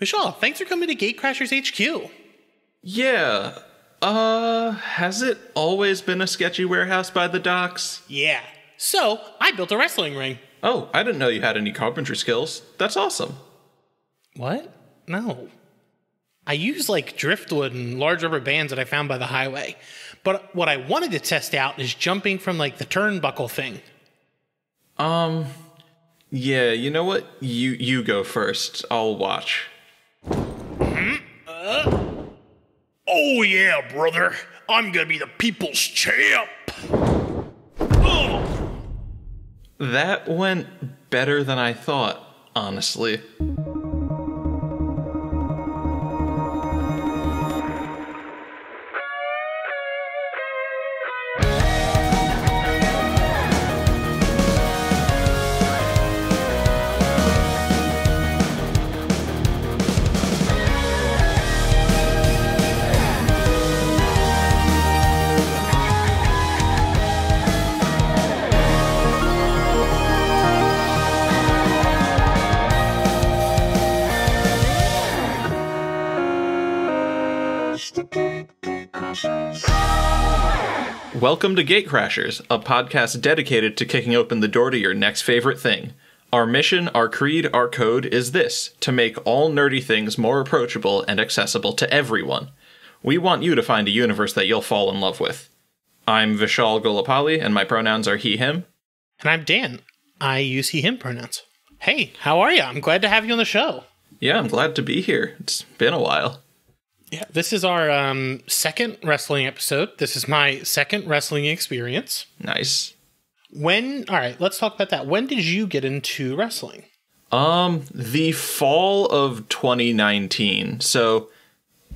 Vishal, thanks for coming to Gatecrashers HQ. Yeah. Uh, has it always been a sketchy warehouse by the docks? Yeah. So, I built a wrestling ring. Oh, I didn't know you had any carpentry skills. That's awesome. What? No. I use like driftwood and large rubber bands that I found by the highway. But what I wanted to test out is jumping from like the turnbuckle thing. Um, yeah, you know what? You you go first. I'll watch. Oh yeah, brother. I'm gonna be the people's champ. That went better than I thought, honestly. Welcome to Gatecrashers, a podcast dedicated to kicking open the door to your next favorite thing. Our mission, our creed, our code is this to make all nerdy things more approachable and accessible to everyone. We want you to find a universe that you'll fall in love with. I'm Vishal Golapali, and my pronouns are he, him. And I'm Dan. I use he, him pronouns. Hey, how are you? I'm glad to have you on the show. Yeah, I'm glad to be here. It's been a while. Yeah, this is our um, second wrestling episode. This is my second wrestling experience. Nice. When, all right, let's talk about that. When did you get into wrestling? Um, the fall of 2019. So,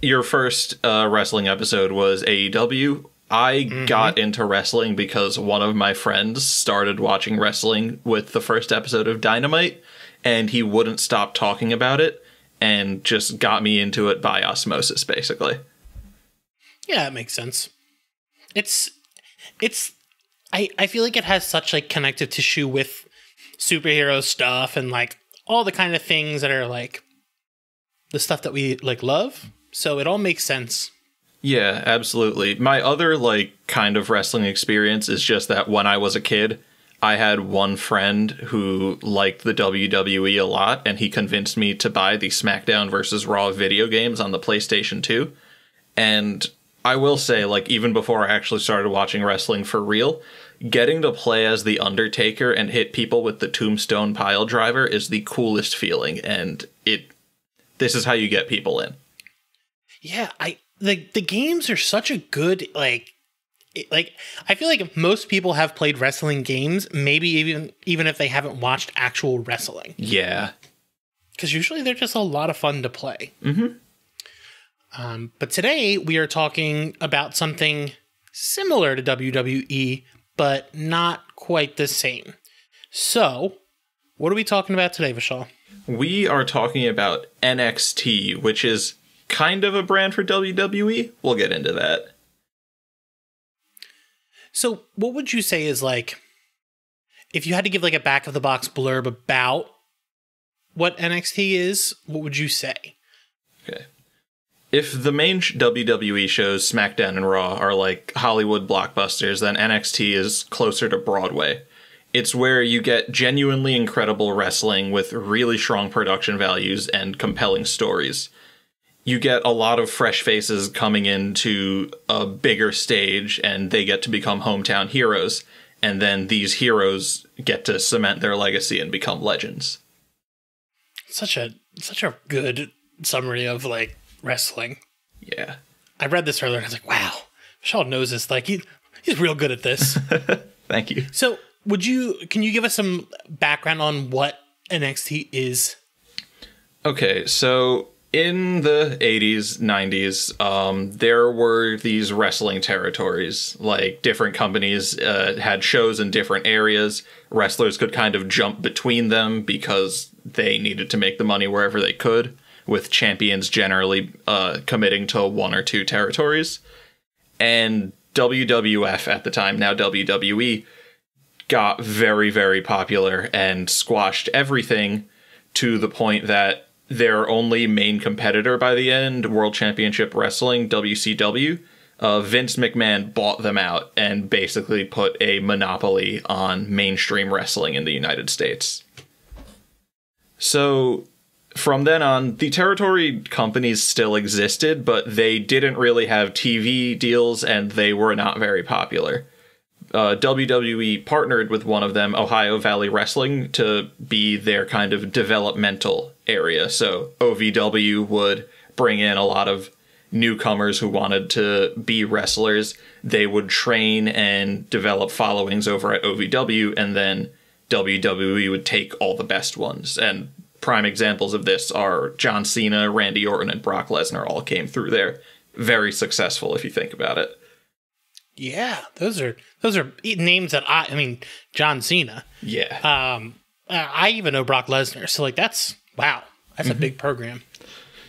your first uh, wrestling episode was AEW. I got into wrestling because one of my friends started watching wrestling with the first episode of Dynamite, and he wouldn't stop talking about it, and just got me into it by osmosis, basically. Yeah, it makes sense. It's, it's, I, I feel like it has such like connective tissue with superhero stuff and like all the kind of things that are like the stuff that we like love. So it all makes sense. Yeah, absolutely. My other like kind of wrestling experience is just that when I was a kid, I had one friend who liked the WWE a lot and he convinced me to buy the SmackDown versus Raw video games on the PlayStation 2. And I will say like even before I actually started watching wrestling for real, getting to play as the Undertaker and hit people with the Tombstone pile driver is the coolest feeling and it this is how you get people in. Yeah, I the the games are such a good like like I feel like most people have played wrestling games, maybe even even if they haven't watched actual wrestling, Yeah. because usually they're just a lot of fun to play. Mm-hmm. Um, but today we are talking about something similar to WWE, but not quite the same. So, what are we talking about today, Vishal? We are talking about NXT, which is kind of a brand for WWE. We'll get into that. So, what would you say is like, if you had to give like a back of the box blurb about what NXT is, what would you say? Okay. If the main WWE shows, SmackDown and Raw, are like Hollywood blockbusters, then NXT is closer to Broadway. It's where you get genuinely incredible wrestling with really strong production values and compelling stories. You get a lot of fresh faces coming into a bigger stage and they get to become hometown heroes. And then these heroes get to cement their legacy and become legends. Such a such a good summary of like wrestling. Yeah. I read this earlier and I was like, wow, Vishal knows this. Like he he's real good at this. Thank you. so, would you can you give us some background on what NXT is? Okay, so in the 80s, 90s, um, there were these wrestling territories. Like different companies uh, had shows in different areas. Wrestlers could kind of jump between them because they needed to make the money wherever they could, with champions generally uh, committing to one or two territories. And WWF at the time, now WWE, got very, very popular and squashed everything to the point that their only main competitor by the end, World Championship Wrestling, WCW, uh, Vince McMahon bought them out and basically put a monopoly on mainstream wrestling in the United States. So from then on, the territory companies still existed, but they didn't really have TV deals and they were not very popular. Uh, WWE partnered with one of them, Ohio Valley Wrestling, to be their kind of developmental area. So OVW would bring in a lot of newcomers who wanted to be wrestlers. They would train and develop followings over at OVW, and then WWE would take all the best ones. And prime examples of this are John Cena, Randy Orton, and Brock Lesnar all came through there. Very successful if you think about it. Yeah, those are those are names that I. I mean, John Cena. Yeah. Um, I even know Brock Lesnar. So like, that's wow. That's a big program.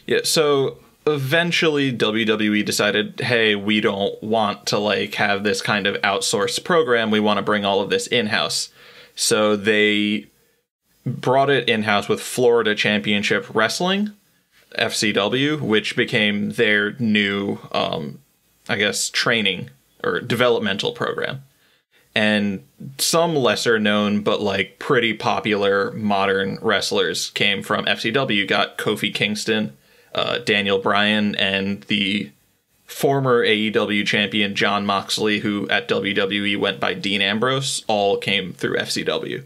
Yeah, so eventually WWE decided, hey, we don't want to like have this kind of outsourced program. We want to bring all of this in-house. So they brought it in-house with Florida Championship Wrestling, FCW, which became their new um I guess training or developmental program. And some lesser known but like pretty popular modern wrestlers came from FCW. You got Kofi Kingston, uh, Daniel Bryan, and the former AEW champion Jon Moxley, who at WWE went by Dean Ambrose, all came through FCW.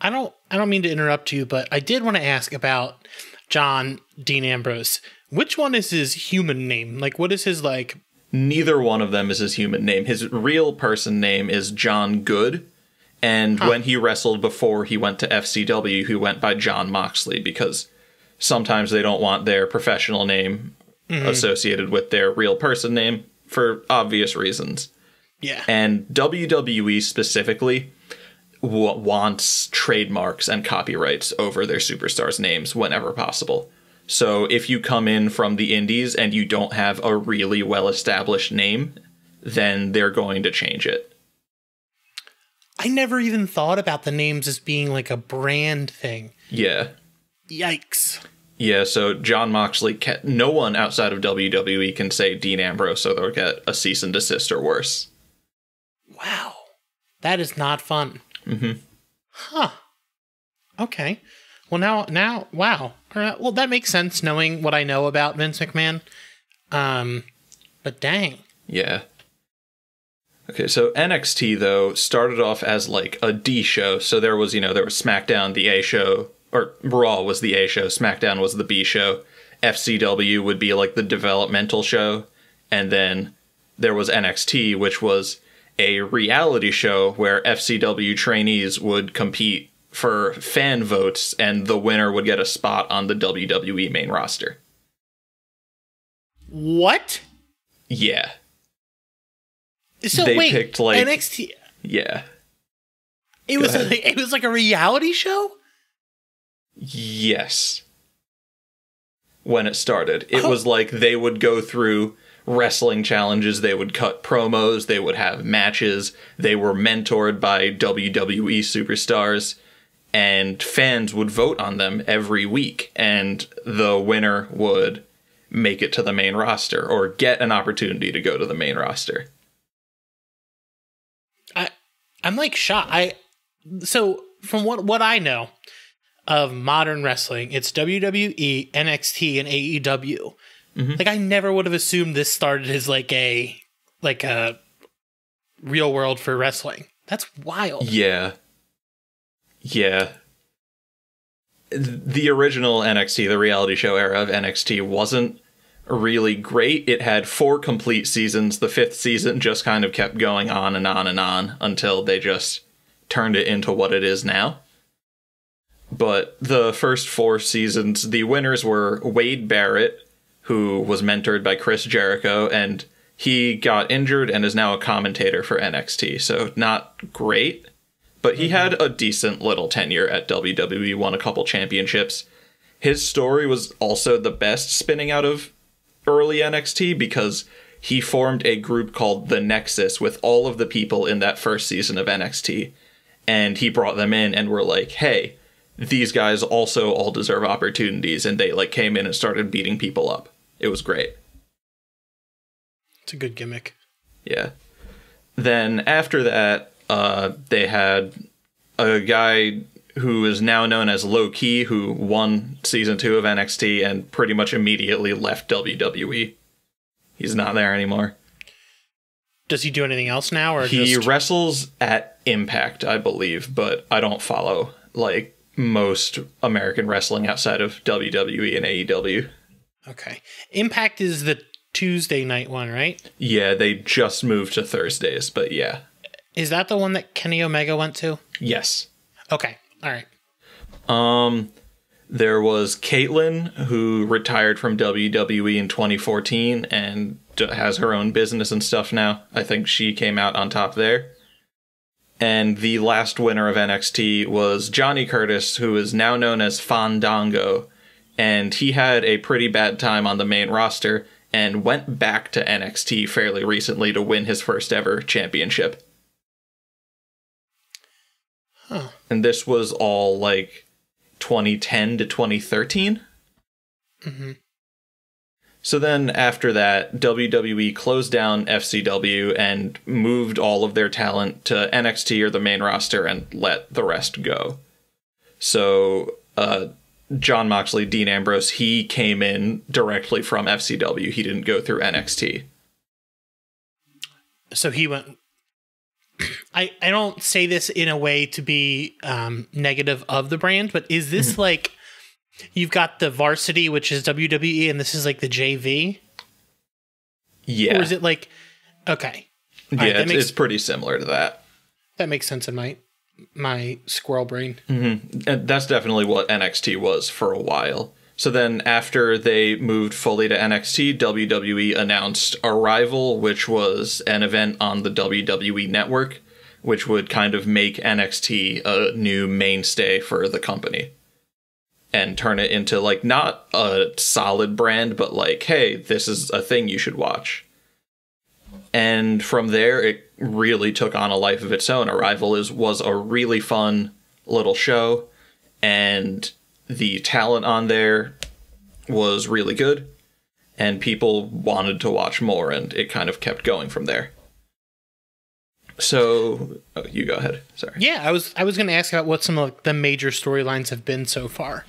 I don't. I don't mean to interrupt you, but I did want to ask about John Dean Ambrose. Which one is his human name? Like, what is his like? Neither one of them is his human name. His real person name is John Good. And when he wrestled before he went to FCW, he went by Jon Moxley because sometimes they don't want their professional name mm-hmm. associated with their real person name for obvious reasons. Yeah. And WWE specifically w- wants trademarks and copyrights over their superstars' names whenever possible. So if you come in from the indies and you don't have a really well established name, then they're going to change it. I never even thought about the names as being like a brand thing. Yeah. Yikes. Yeah, so Jon Moxley, no one outside of WWE can say Dean Ambrose, so they'll get a cease and desist or worse. Wow. That is not fun. Mhm. Huh. Okay. Well, now, now, wow. Well, that makes sense knowing what I know about Vince McMahon. Um, but dang. Yeah. Okay, so NXT though started off as like a D show. So there was, you know, there was SmackDown, the A show, or Raw was the A show, SmackDown was the B show. FCW would be like the developmental show, and then there was NXT, which was a reality show where FCW trainees would compete for fan votes, and the winner would get a spot on the WWE main roster. What? Yeah, So They wait, picked, like- NXT. yeah. It was ahead. like, it was like a reality show. Yes. When it started, it Oh. was like they would go through wrestling challenges, they would cut promos, they would have matches, they were mentored by WWE superstars, and fans would vote on them every week, and the winner would make it to the main roster or get an opportunity to go to the main roster. I I'm like shocked. I so from what what I know of modern wrestling, it's WWE, NXT, and AEW. Mm-hmm. Like I never would have assumed this started as like a like a real world for wrestling. That's wild. Yeah. Yeah. The original NXT, the reality show era of NXT, wasn't really great. It had four complete seasons. The fifth season just kind of kept going on and on and on until they just turned it into what it is now. But the first four seasons, the winners were Wade Barrett, who was mentored by Chris Jericho, and he got injured and is now a commentator for NXT. So not great, but he mhm. had a decent little tenure at WWE, won a couple championships. His story was also the best spinning out of early NXT because he formed a group called The Nexus with all of the people in that first season of NXT. And he brought them in and were like, hey, these guys also all deserve opportunities and they like came in and started beating people up. It was great. It's a good gimmick. Yeah. Then after that, uh, they had a guy who is now known as Low Ki, who won season two of NXT and pretty much immediately left WWE. He's not there anymore. Does he do anything else now, or He just wrestles at Impact, I believe, but I don't follow like most American wrestling outside of WWE and AEW. okay? Impact is the Tuesday night one, right? Yeah, they just moved to Thursdays, but yeah. Is that the one that Kenny Omega went to? Yes. Okay, all right. Um, there was Kaitlyn who retired from WWE in 2014 and has her own business and stuff now. I think she came out on top there. And the last winner of NXT was Johnny Curtis, who is now known as Fandango. And he had a pretty bad time on the main roster and went back to NXT fairly recently to win his first ever championship. Huh. And this was all like 2010 to 2013. Mhm. So then after that, WWE closed down FCW and moved all of their talent to NXT or the main roster and let the rest go. So uh, Jon Moxley, Dean Ambrose, he came in directly from FCW. He didn't go through NXT. So he went. I I don't say this in a way to be um, negative of the brand, but is this like you've got the varsity, which is WWE, and this is like the JV, Yeah, or is it like okay? yeah, right, it's, makes- it's pretty similar to that. That makes sense in my my squirrel brain. And that's definitely what NXT was for a while. So then, after they moved fully to NXT, WWE announced Arrival, which was an event on the WWE network, which would kind of make NXT a new mainstay for the company and turn it into like not a solid brand, but like, hey, this is a thing you should watch. And from there, it really took on a life of its own. Arrival is was a really fun little show, and the talent on there was really good, and people wanted to watch more, and it kind of kept going from there. So, oh, you go ahead. Sorry. Yeah, I was I was going to ask about what some of the major storylines have been so far.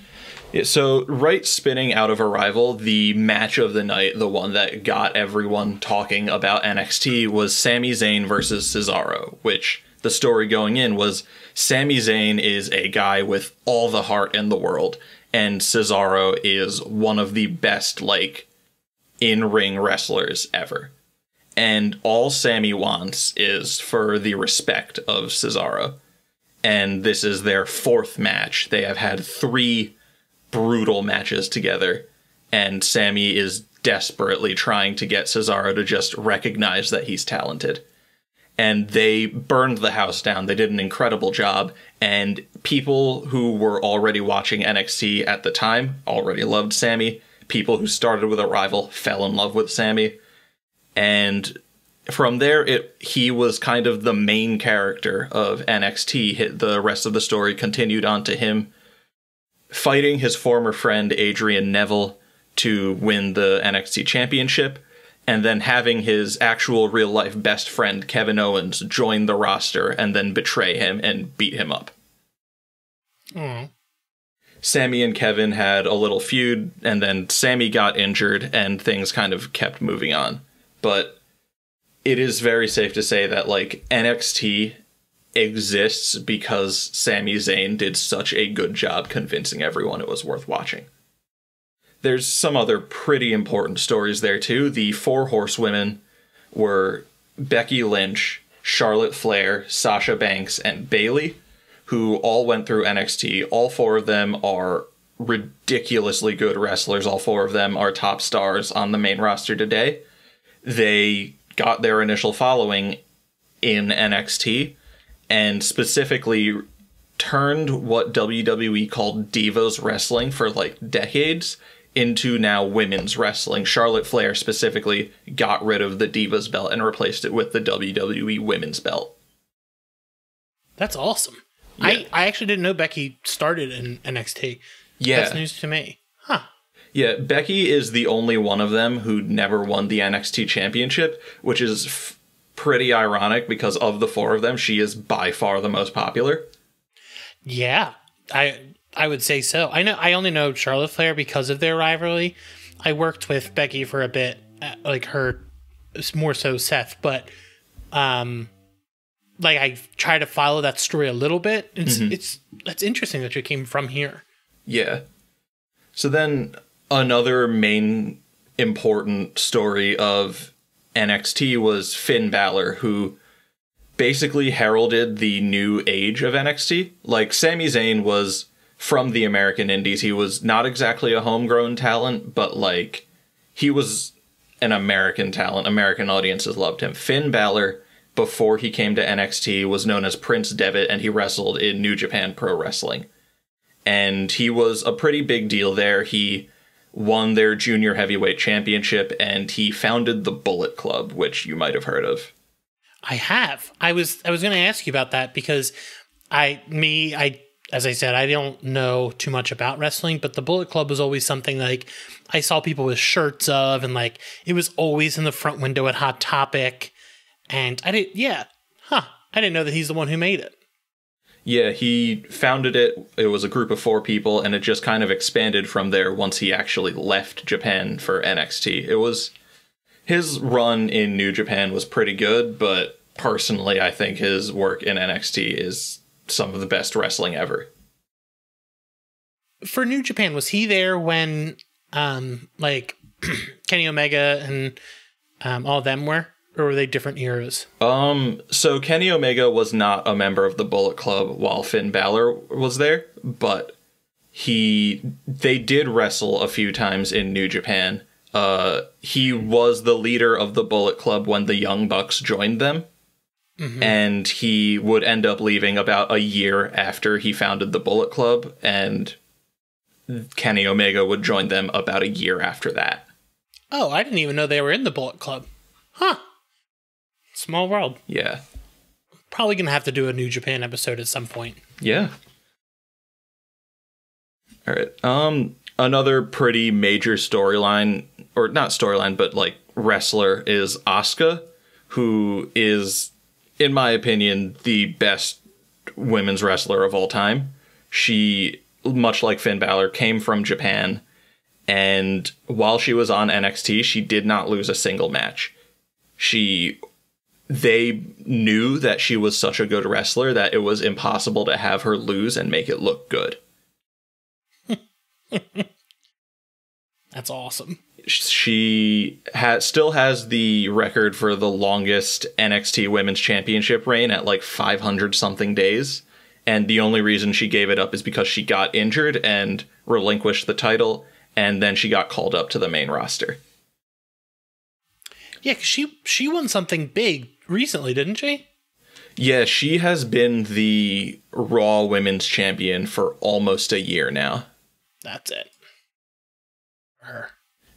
Yeah, so right spinning out of Arrival, the match of the night, the one that got everyone talking about NXT was Sami Zayn versus Cesaro, which the story going in was Sami Zayn is a guy with all the heart in the world, and Cesaro is one of the best like in-ring wrestlers ever. And all Sami wants is for the respect of Cesaro. And this is their fourth match. They have had three brutal matches together, and Sami is desperately trying to get Cesaro to just recognize that he's talented. And they burned the house down. They did an incredible job, and people who were already watching NXT at the time already loved Sami. People who started with Arrival fell in love with Sami. And from there it he was kind of the main character of NXT. The rest of the story continued on to him fighting his former friend Adrian Neville to win the NXT championship and then having his actual real life best friend Kevin Owens join the roster and then betray him and beat him up. Oh, Sami and Kevin had a little feud, and then Sami got injured, and things kind of kept moving on. But it is very safe to say that, like, NXT exists because Sami Zayn did such a good job convincing everyone it was worth watching. There's some other pretty important stories there, too. The four horsewomen were Becky Lynch, Charlotte Flair, Sasha Banks, and Bayley who all went through NXT. All four of them are ridiculously good wrestlers. All four of them are top stars on the main roster today. They got their initial following in NXT and specifically turned what WWE called Divas Wrestling for like decades into now women's wrestling. Charlotte Flair specifically got rid of the Divas belt and replaced it with the WWE Women's belt. that's awesome. I, I actually didn't know Becky started in NXT. Yeah. That's news to me. Huh. Yeah, Becky is the only one of them who never won the NXT championship, which is f- pretty ironic because of the four of them, she is by far the most popular. Yeah, I I would say so. I know I only know Charlotte Flair because of their rivalry. I worked with Becky for a bit, uh, like her more so Seth, but um, like I try to follow that story a little bit. It's it's that's interesting that you came from here. Yeah. So then another main important story of NXT was Finn Balor, who basically heralded the new age of NXT. Like Sami Zayn was from the American Indies. He was not exactly a homegrown talent, but like he was an American talent. American audiences loved him. Finn Balor, before he came to NXT, was known as Prince Devitt, and he wrestled in New Japan Pro Wrestling and he was a pretty big deal there. He won their junior heavyweight championship and he founded the Bullet Club, which you might have heard of. I have. I was I was going to ask you about that because I me I as I said I don't know too much about wrestling, but the Bullet Club was always something like I saw people with shirts of and like it was always in the front window at Hot Topic and I didn't, yeah. Huh. I didn't know that he's the one who made it. Yeah, he founded it. It was a group of four people, and it just kind of expanded from there once he actually left Japan for NXT. It was his run in New Japan was pretty good, but personally, I think his work in NXT is some of the best wrestling ever. For New Japan, was he there when um like Kenny Omega and um all of them were? Or were they different eras? Um, so Kenny Omega was not a member of the Bullet Club while Finn Balor was there, but he they did wrestle a few times in New Japan. Uh, he was the leader of the Bullet Club when the Young Bucks joined them. And he would end up leaving about a year after he founded the Bullet Club, and Kenny Omega would join them about a year after that. Oh, I didn't even know they were in the Bullet Club. Huh. Small world. Yeah. Probably gonna have to do a New Japan episode at some point. Yeah. All right. Um another pretty major storyline or not storyline but like wrestler is Asuka who is in my opinion the best women's wrestler of all time. She much like Finn Balor came from Japan and while she was on NXT she did not lose a single match. She they knew that she was such a good wrestler that it was impossible to have her lose and make it look good. That's awesome. She has still has the record for the longest NXT Women's Championship reign at like 500 something days. And the only reason she gave it up is because she got injured and relinquished the title, and then she got called up to the main roster. Yeah, 'cause she she won something big recently, didn't she? Yeah, she has been the Raw Women's Champion for almost a year now. That's it.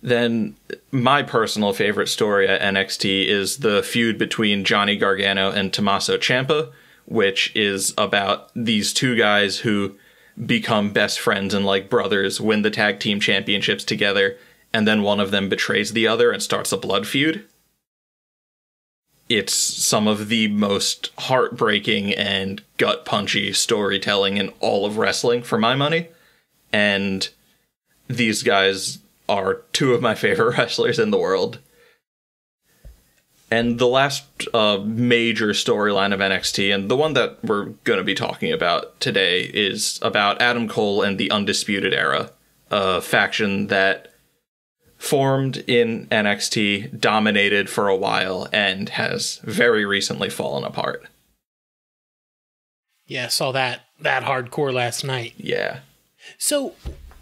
Then my personal favorite story at NXT is the feud between Johnny Gargano and Tommaso Ciampa, which is about these two guys who become best friends and like brothers, win the tag team championships together, and then one of them betrays the other and starts a blood feud. It's some of the most heartbreaking and gut punchy storytelling in all of wrestling for my money. And these guys are two of my favorite wrestlers in the world. And the last uh, major storyline of NXT, and the one that we're going to be talking about today, is about Adam Cole and the Undisputed Era, a faction that formed in NXT, dominated for a while, and has very recently fallen apart. Yeah, saw that that hardcore last night. Yeah. So,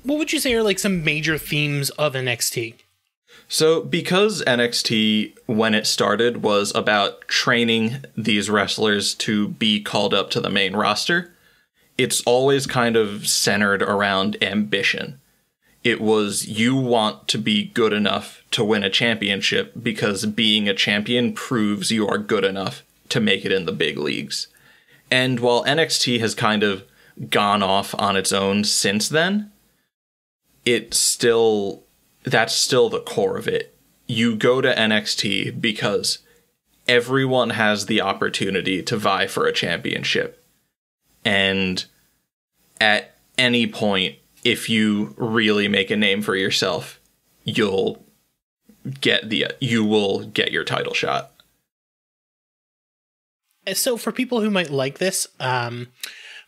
what would you say are like some major themes of NXT? So, because NXT, when it started, was about training these wrestlers to be called up to the main roster, it's always kind of centered around ambition. It was you want to be good enough to win a championship because being a champion proves you are good enough to make it in the big leagues. And while NXT has kind of gone off on its own since then, it still that's still the core of it. You go to NXT because everyone has the opportunity to vie for a championship. And at any point, if you really make a name for yourself, you'll get the you will get your title shot. So for people who might like this, um,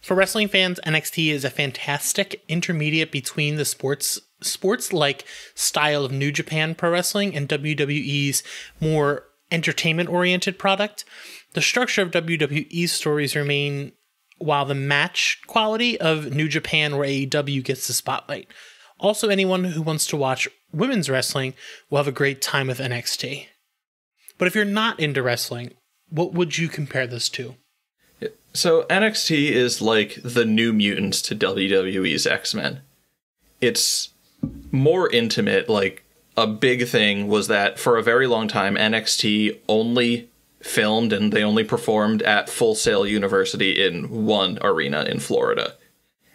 for wrestling fans, NXT is a fantastic intermediate between the sports sports like style of New Japan Pro Wrestling and WWE's more entertainment oriented product. The structure of WWE's stories remain while the match quality of New Japan or AEW gets the spotlight. Also, anyone who wants to watch women's wrestling will have a great time with NXT. But if you're not into wrestling, what would you compare this to? So NXT is like the new mutants to WWE's X-Men. It's more intimate, like a big thing was that for a very long time NXT only filmed and they only performed at Full Sail University in one arena in Florida.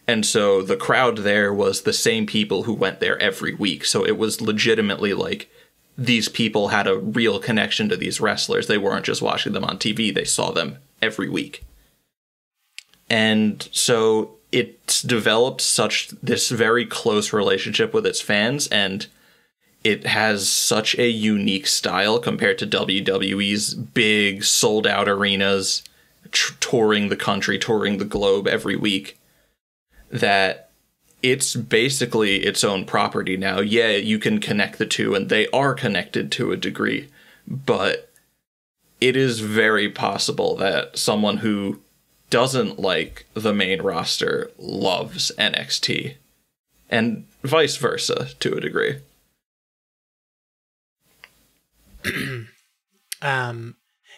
And so the crowd there was the same people who went there every week. So it was legitimately like these people had a real connection to these wrestlers. They weren't just watching them on TV, they saw them every week. And so it's developed such this very close relationship with its fans and it has such a unique style compared to WWE's big sold out arenas touring the country, touring the globe every week that it's basically its own property now. Yeah, you can connect the two and they are connected to a degree, but it is very possible that someone who doesn't like the main roster loves NXT and vice versa to a degree. um,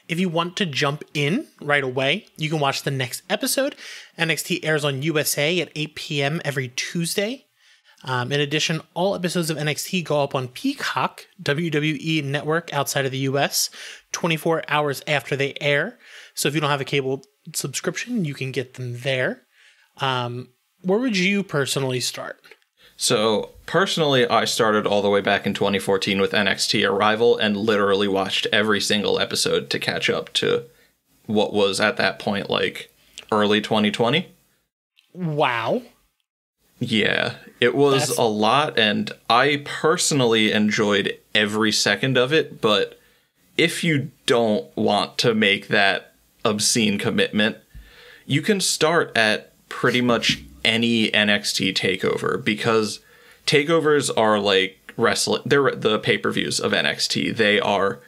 if you want to jump in right away, you can watch the next episode. NXT airs on USA at 8 p.m. every Tuesday. Um, in addition, all episodes of NXT go up on Peacock, WWE network outside of the US, 24 hours after they air. So if you don't have a cable subscription, you can get them there. Um, where would you personally start? So, personally, I started all the way back in 2014 with NXT Arrival and literally watched every single episode to catch up to what was at that point like early 2020. Wow. Yeah, it was That's- a lot, and I personally enjoyed every second of it. But if you don't want to make that obscene commitment, you can start at pretty much any NXT takeover because takeovers are like wrestling. They're the pay per views of NXT. They are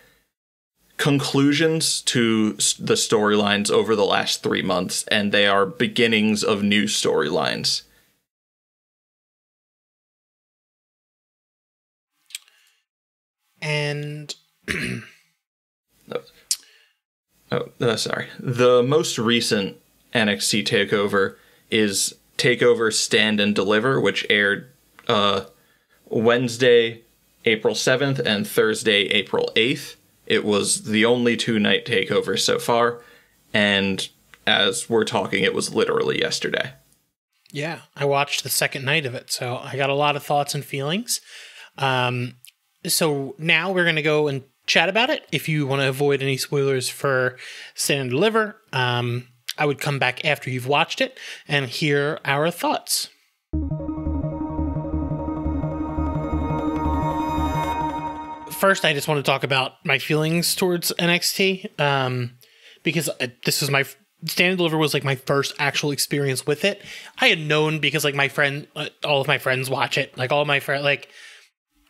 conclusions to the storylines over the last three months, and they are beginnings of new storylines. And Oh, uh, sorry. The most recent NXT takeover is Takeover Stand and Deliver, which aired uh, Wednesday, April 7th, and Thursday, April 8th. It was the only two night takeover so far, and as we're talking, it was literally yesterday. Yeah, I watched the second night of it, so I got a lot of thoughts and feelings. Um, so now we're gonna go and chat about it. If you want to avoid any spoilers for Stand and Deliver, um, I would come back after you've watched it and hear our thoughts. First, I just want to talk about my feelings towards NXT um, because uh, this was my Stand and Deliver was like my first actual experience with it. I had known because like my friend, uh, all of my friends watch it. Like all my friends, like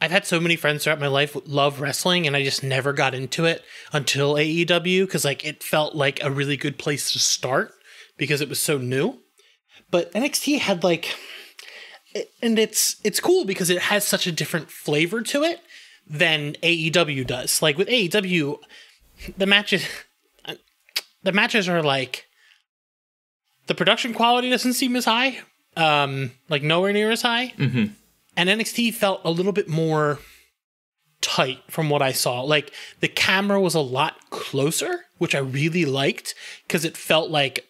I've had so many friends throughout my life love wrestling, and I just never got into it until AEW because like it felt like a really good place to start because it was so new. But NXT had like, and it's it's cool because it has such a different flavor to it than AEW does. Like with AEW, the matches, the matches are like the production quality doesn't seem as high, um, like nowhere near as high Mm-hmm. And NXT felt a little bit more tight from what I saw. Like the camera was a lot closer, which I really liked because it felt like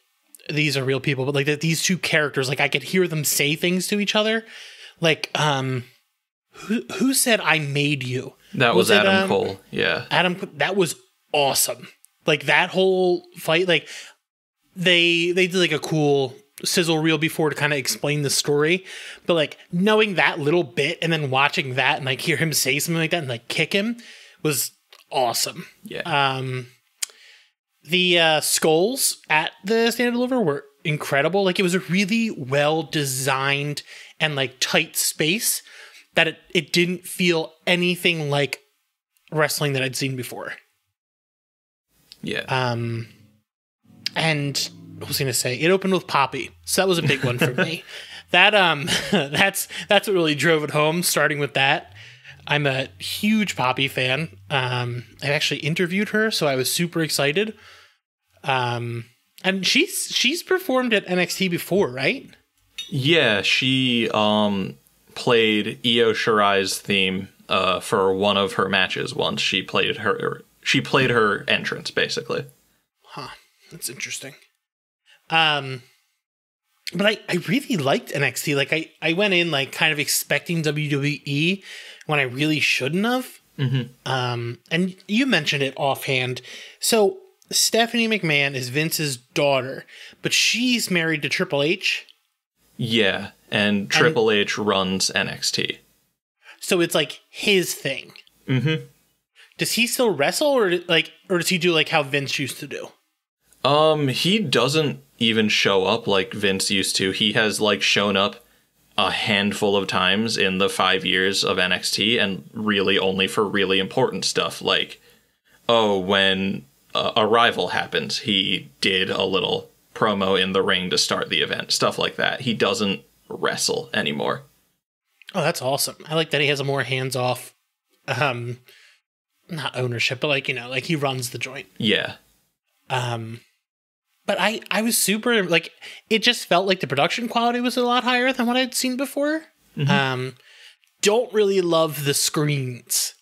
these are real people, but like that these two characters, like I could hear them say things to each other. Like, um, who who said I made you? That was, Was it, Adam um, Cole. Yeah. Adam, that was awesome. Like that whole fight, like they they did like a cool sizzle reel before to kind of explain the story, but like knowing that little bit and then watching that and like hear him say something like that and like kick him was awesome. Yeah. Um, the uh, skulls at the stand and deliver were incredible. Like it was a really well designed and like tight space that it, it didn't feel anything like wrestling that I'd seen before. yeah. Um, and I was gonna say it opened with Poppy, so that was a big one for me. That um, that's that's what really drove it home. Starting with that, I'm a huge Poppy fan. Um, I actually interviewed her, so I was super excited. Um, and she's she's performed at NXT before, right? Yeah, she um played Io Shirai's theme uh for one of her matches once. She played her she played her entrance basically. Huh. That's interesting. Um but I, I really liked NXT. Like I, I went in like kind of expecting WWE when I really shouldn't have. Mhm. Um and you mentioned it offhand. So Stephanie McMahon is Vince's daughter, but she's married to Triple H. Yeah, and Triple H runs NXT. So it's like his thing. Mm-hmm. Does he still wrestle or like or does he do like how Vince used to do? Um he doesn't even show up like Vince used to. He has like shown up a handful of times in the 5 years of NXT and really only for really important stuff like oh when uh, arrival happens, he did a little promo in the ring to start the event, stuff like that. He doesn't wrestle anymore. Oh, that's awesome. I like that he has a more hands off um not ownership, but like, you know, like he runs the joint. Yeah. Um but I I was super like it just felt like the production quality was a lot higher than what I'd seen before. Um don't really love the screens.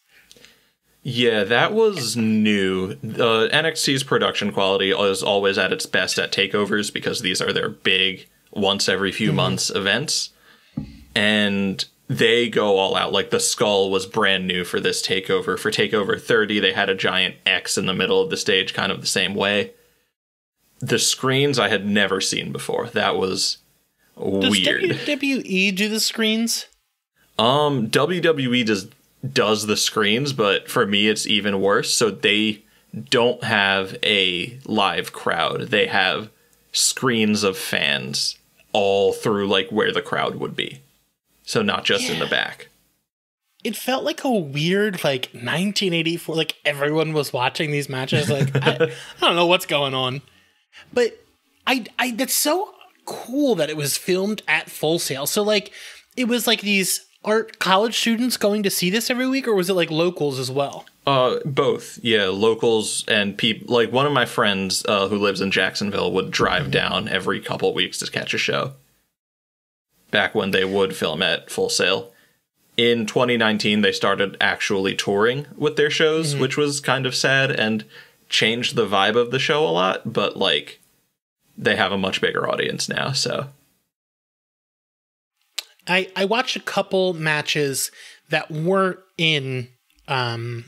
Yeah, that was new. Uh, NXT's production quality is always at its best at takeovers because these are their big, once every few months events. And they go all out. Like the skull was brand new for this takeover. For takeover 30, they had a giant X in the middle of the stage, kind of the same way. The screens I had never seen before. That was Does weird. WWE do the screens? Um, WWE does does the screens, but for me it's even worse. So they don't have a live crowd. They have screens of fans all through like where the crowd would be. So not just in the back. It felt like a weird like 1984 like everyone was watching these matches like I, I don't know what's going on. But I I that's so cool that it was filmed at Full Sail. So like it was like these art college students going to see this every week or was it like locals as well? Uh, both. Yeah, locals and people. Like one of my friends uh, who lives in Jacksonville would drive down every couple weeks to catch a show. Back when they would film at Full Sail. In 2019, they started actually touring with their shows, which was kind of sad and changed the vibe of the show a lot. But like, they have a much bigger audience now. So I I watched a couple matches that weren't in um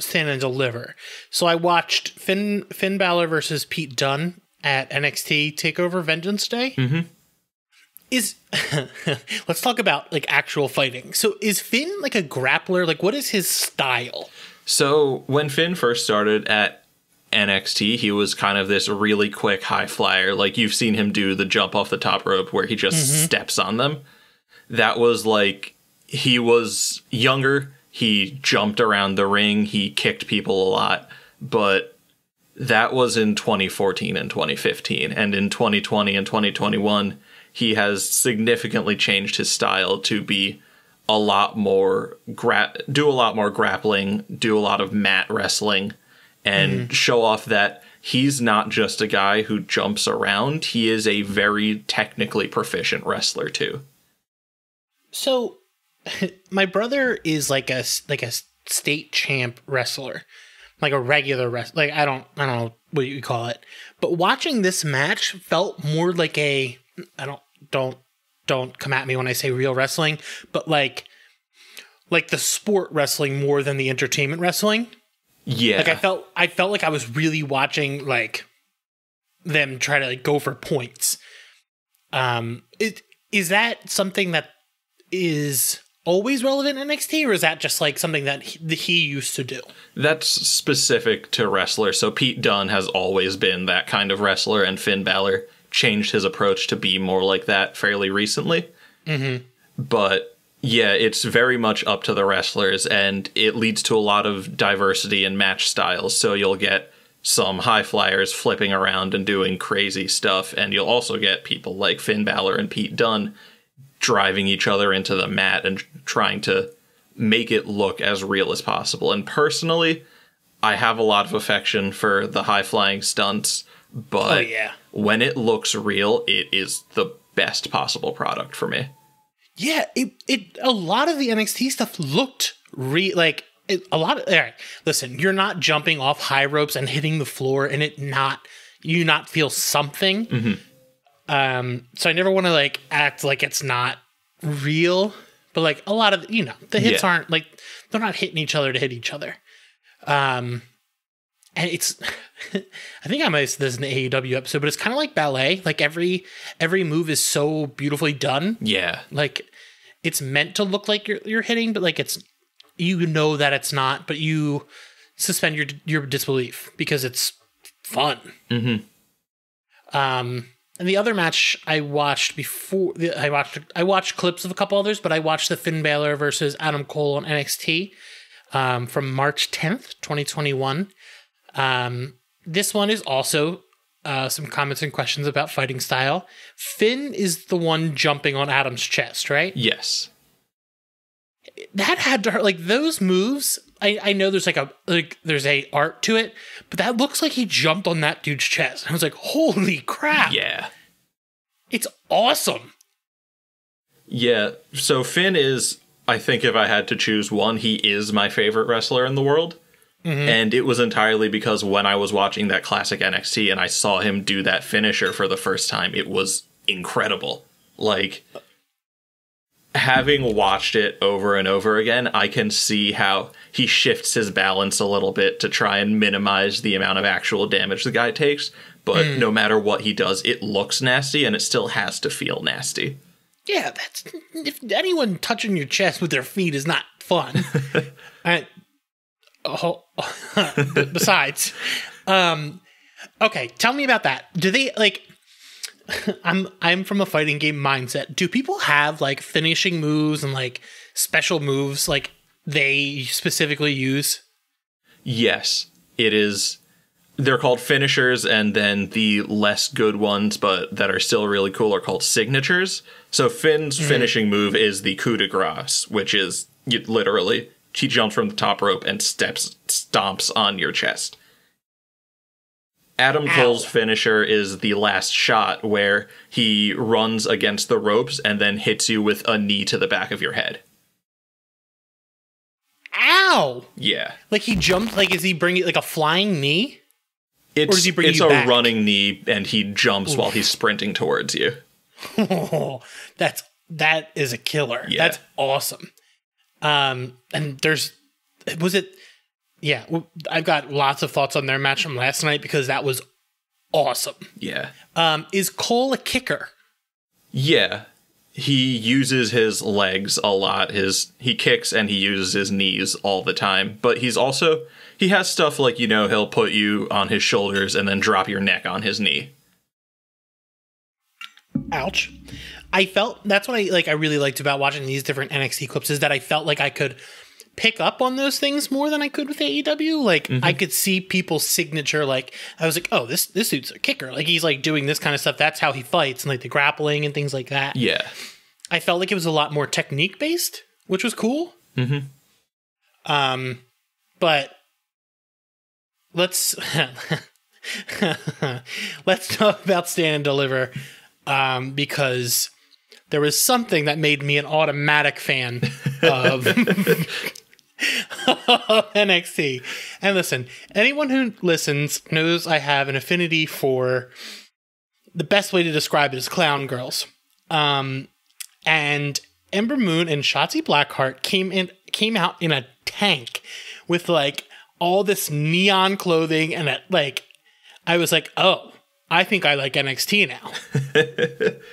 Stand and Deliver. So I watched Finn Finn Balor versus Pete Dunne at NXT Takeover Vengeance Day. Mhm. Is let's talk about like actual fighting. So is Finn like a grappler? Like what is his style? So when Finn first started at NXT, he was kind of this really quick high flyer. Like you've seen him do the jump off the top rope where he just mm-hmm. steps on them. That was like he was younger. He jumped around the ring. He kicked people a lot, but that was in 2014 and 2015. And in 2020 and 2021, he has significantly changed his style to be a lot more gra- do a lot more grappling, do a lot of mat wrestling, and mm-hmm. show off that he's not just a guy who jumps around. He is a very technically proficient wrestler too. So my brother is like a like a state champ wrestler, like a regular wrestler. Like I don't I don't know what you call it. But watching this match felt more like a I don't don't don't come at me when I say real wrestling, but like like the sport wrestling more than the entertainment wrestling. Yeah. Like I felt I felt like I was really watching like them try to like go for points. Um it is that something that is always relevant in NXT or is that just like something that he, he used to do? That's specific to wrestlers. So Pete Dunne has always been that kind of wrestler, and Finn Balor changed his approach to be more like that fairly recently. Mm-hmm. But yeah, it's very much up to the wrestlers, and it leads to a lot of diversity in match styles. So you'll get some high flyers flipping around and doing crazy stuff, and you'll also get people like Finn Balor and Pete Dunne driving each other into the mat and trying to make it look as real as possible. And personally, I have a lot of affection for the high flying stunts, but Oh, yeah. When it looks real, it is the best possible product for me. Yeah, it it a lot of the NXT stuff looked re like it, a lot of all right. Listen, you're not jumping off high ropes and hitting the floor and it not you not feel something. Um, so I never want to like act like it's not real, but like a lot of you know the hits Yeah. aren't like they're not hitting each other to hit each other. Um, and it's I think I might have this in the AEW episode, but it's kind of like ballet. Like every every move is so beautifully done Yeah. like it's meant to look like you're you're hitting, but like it's you know that it's not, but you suspend your your disbelief because it's fun. Mm-hmm. Um, and the other match I watched before I watched I watched clips of a couple others, but I watched the Finn Balor versus Adam Cole on NXT um, from March tenth, twenty twenty one. Um, this one is also uh, some comments and questions about fighting style. Finn is the one jumping on Adam's chest, right? Yes. That had to hurt. Like those moves, I, I know there's like a like there's a art to it, but that looks like he jumped on that dude's chest. I was like, holy crap! Yeah. it's awesome. Yeah. So Finn is, I think, if I had to choose one, he is my favorite wrestler in the world. Mm-hmm. And it was entirely because when I was watching that classic NXT and I saw him do that finisher for the first time, it was incredible. Like, having watched it over and over again, I can see how he shifts his balance a little bit to try and minimize the amount of actual damage the guy takes. But mm. no matter what he does, it looks nasty and it still has to feel nasty. Yeah, that's if anyone touching your chest with their feet is not fun. I, oh, besides, um, okay, tell me about that. Do they like? I'm I'm from a fighting game mindset. Do people have like finishing moves and like special moves like they specifically use? Yes, it is. They're called finishers, and then the less good ones, but that are still really cool, are called signatures. So Finn's finishing move is the coup de grace, which is literally he jumps from the top rope and steps stomps on your chest. Adam Ow. Cole's finisher is the last shot, where he runs against the ropes and then hits you with a knee to the back of your head. Ow! Yeah. Like he jumped. Like is he bringing like a flying knee? It's, does he bring it's you a back? running knee, and he jumps while he's sprinting towards you. That's that is a killer. Yeah. That's awesome. Um, and there's was it? Yeah, I've got lots of thoughts on their match from last night because that was awesome. Yeah. Um, is Cole a kicker? Yeah. He uses his legs a lot. His he kicks and he uses his knees all the time. But he's also he has stuff like, you know, he'll put you on his shoulders and then drop your neck on his knee. Ouch. I felt that's what I like. I really liked about watching these different NXT clips is that I felt like I could pick up on those things more than I could with AEW. Like I could see people's signature. Like I was like, oh, this this dude's a kicker. Like he's like doing this kind of stuff. That's how he fights and like the grappling and things like that. Yeah. I felt like it was a lot more technique based, which was cool. Mm-hmm. Um, but let's let's talk about stand and deliver, um, because there was something that made me an automatic fan of NXT. And listen, anyone who listens knows I have an affinity for the best way to describe it is clown girls. Um, and Ember Moon and Shotzi Blackheart came in came out in a tank with like all this neon clothing and a, like I was like, "Oh, I think I like NXT now."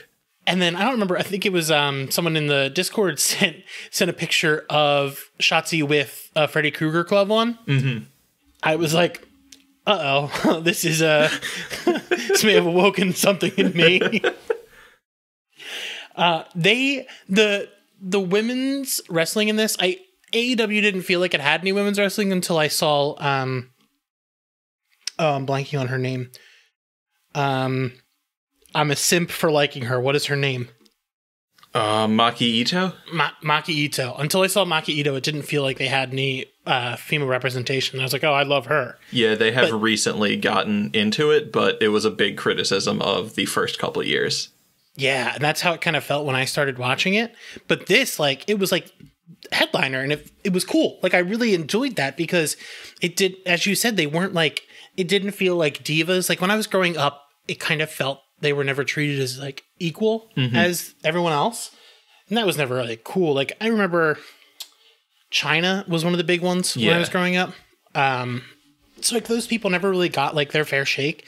and then I don't remember. I think it was um, someone in the Discord sent sent a picture of Shotzi with a Freddy Krueger glove on. Mm-hmm. I was like, "Uh oh, this is uh, this may have awoken something in me." uh, they the the women's wrestling in this, I AEW didn't feel like it had any women's wrestling until I saw um, oh, I'm blanking on her name. Um, I'm a simp for liking her. What is her name? Uh, Maki Itoh? Ma- Maki Itoh. Until I saw Maki Itoh, it didn't feel like they had any uh, female representation. I was like, oh, I love her. Yeah, they have But- recently gotten into it, but it was a big criticism of the first couple years. Yeah, and that's how it kind of felt when I started watching it. But this, like, it was like headliner, and it it was cool. Like, I really enjoyed that because it did, as you said, they weren't like it didn't feel like divas. Like when I was growing up, it kind of felt they were never treated as like equal as everyone else, and that was never really cool. Like I remember, Chyna was one of the big ones when I was growing up. Um, so like those people never really got like their fair shake.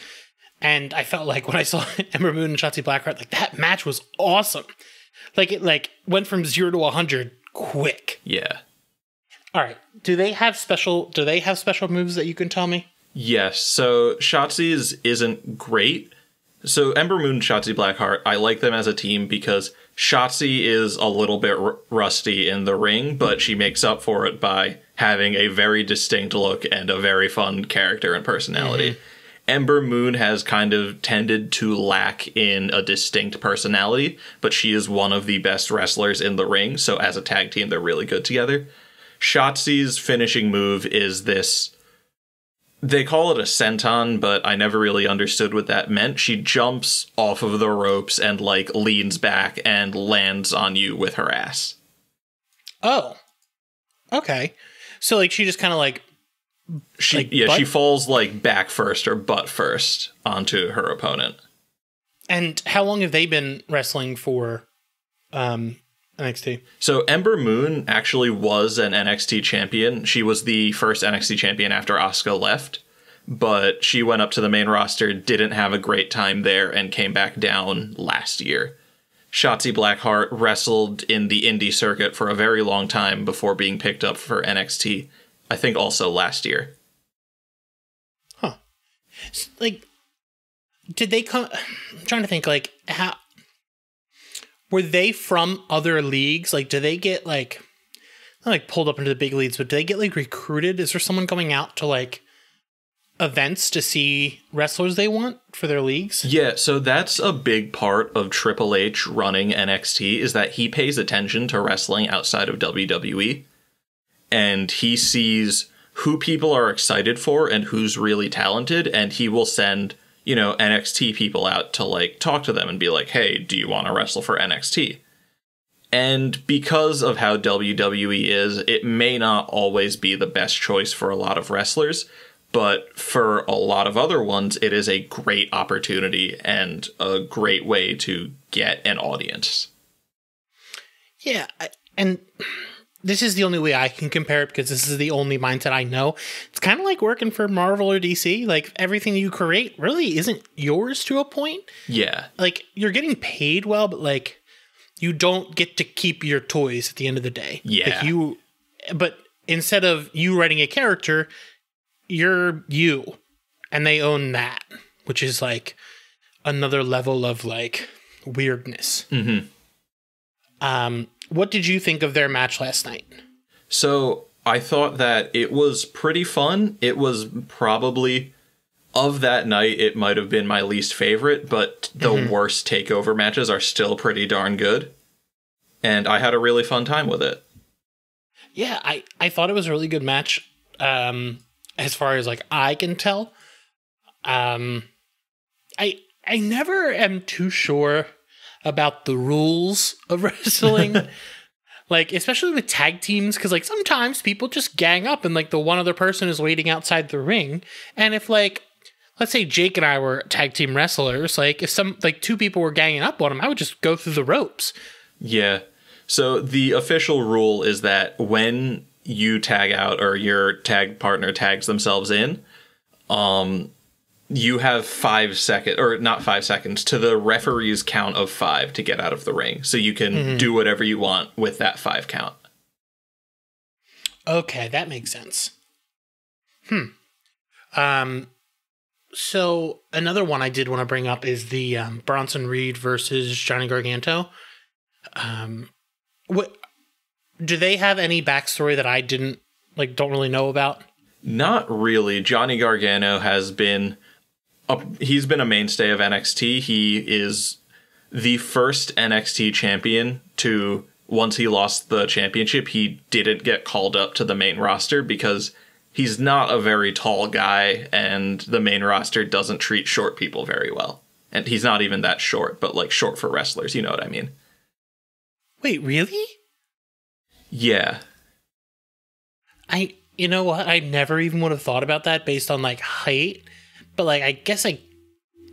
And I felt like when I saw Ember Moon and Shotzi Blackheart, like that match was awesome. Like it like went from zero to hundred quick. Yeah. All right. Do they have special do they have special moves that you can tell me? Yes, so Shotzi's isn't great. So Ember Moon, Shotzi Blackheart, I like them as a team because Shotzi is a little bit r- rusty in the ring, but she makes up for it by having a very distinct look and a very fun character and personality. Mm-hmm. Ember Moon has kind of tended to lack in a distinct personality, but she is one of the best wrestlers in the ring, so as a tag team, they're really good together. Shotzi's finishing move is this they call it a senton, but I never really understood what that meant. She jumps off of the ropes and like leans back and lands on you with her ass. Oh. Okay. So like she just kind of like She Like yeah, she falls like back first or butt first onto her opponent. and how long have they been wrestling for um NXT? So Ember Moon actually was an NXT champion. She was the first NXT champion after Asuka left, but she went up to the main roster, didn't have a great time there, and came back down last year. Shotzi Blackheart wrestled in the indie circuit for a very long time before being picked up for NXT. I think also last year. Huh. Like did they come I'm trying to think like how were they from other leagues? Like do they get like not like pulled up into the big leagues, but do they get like recruited? Is there someone going out to like events to see wrestlers they want for their leagues? Yeah, so that's a big part of Triple H running NXT is that he pays attention to wrestling outside of WWE and he sees who people are excited for and who's really talented and he will send, you know, NXT people out to like talk to them and be like, "Hey, do you want to wrestle for NXT?" And because of how WWE is, it may not always be the best choice for a lot of wrestlers, but for a lot of other ones, it is a great opportunity and a great way to get an audience. Yeah, I- and this is the only way I can compare it because this is the only mindset I know. It's kind of like working for Marvel or DC. Like everything you create really isn't yours to a point. Yeah. Like you're getting paid well, but like you don't get to keep your toys at the end of the day. Yeah. Like you, but instead of you writing a character, you're you, and they own that, which is like another level of like weirdness. Mhm. Um, what did you think of their match last night? So I thought that it was pretty fun. It was probably of that night, it might have been my least favorite, but the worst takeover matches are still pretty darn good. And I had a really fun time with it. Yeah, I I thought it was a really good match. Um, as far as like I can tell, um, I I never am too sure about the rules of wrestling. like especially with tag teams because like sometimes people just gang up and like the one other person is waiting outside the ring and if like let's say jake and i were tag team wrestlers like if some like two people were ganging up on him i would just go through the ropes Yeah. So the official rule is that when you tag out or your tag partner tags themselves in, um, you have five seconds or not five seconds to the referee's count of five to get out of the ring. So you can do whatever you want with that five count. Okay, that makes sense. Hmm. Um. So another one I did want to bring up is the um, Bronson Reed versus Johnny Gargano. Um, what do they have any backstory that I didn't like? Don't really know about. Not really. Johnny Gargano has been he's been a mainstay of NXT. He is the first NXT champion to once he lost the championship, he didn't get called up to the main roster because he's not a very tall guy and the main roster doesn't treat short people very well. And he's not even that short, but like short for wrestlers, you know what I mean? Wait, really? Yeah. I you know what? I never even would have thought about that based on like height, but like I guess I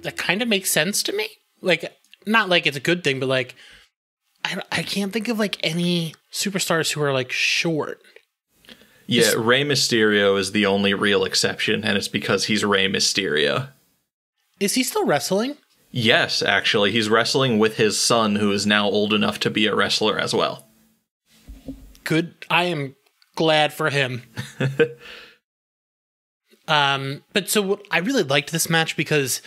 that kind of makes sense to me. Like not like it's a good thing, but like I I can't think of like any superstars who are like short. Yeah, Rey Mysterio is the only real exception, and it's because he's Rey Mysterio. Is he still wrestling? Yes, actually, he's wrestling with his son, who is now old enough to be a wrestler as well. Good. I am glad for him. um, but so I really liked this match because,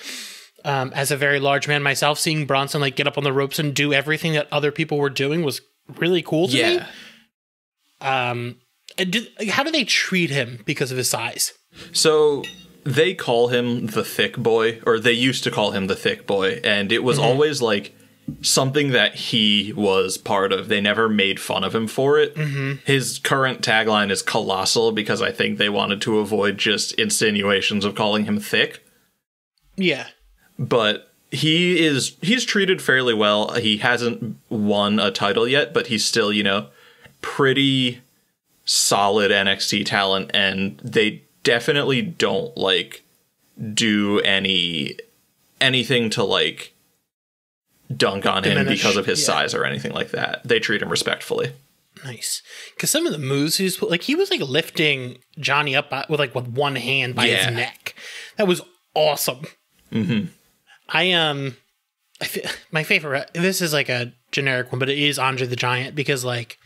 um, as a very large man myself, seeing Bronson like get up on the ropes and do everything that other people were doing was really cool to me. Um, did, how do they treat him because of his size? So they call him the thick boy, or they used to call him the thick boy, and it was always like something that he was part of. They never made fun of him for it. Mm-hmm. His current tagline is colossal because I think they wanted to avoid just insinuations of calling him thick. Yeah. but he is he's treated fairly well. He hasn't won a title yet, but he's still, you know, pretty solid NXT talent and they definitely don't like do any anything to like dunk on him because of his yeah. size or anything like that. They treat him respectfully. Nice. Because some of the moves he was like he was like lifting Johnny up by, with like with one hand by Yeah. his neck. That was awesome. Mm-hmm. I um, I fe- my favorite. This is like a generic one, but it is Andre the Giant because like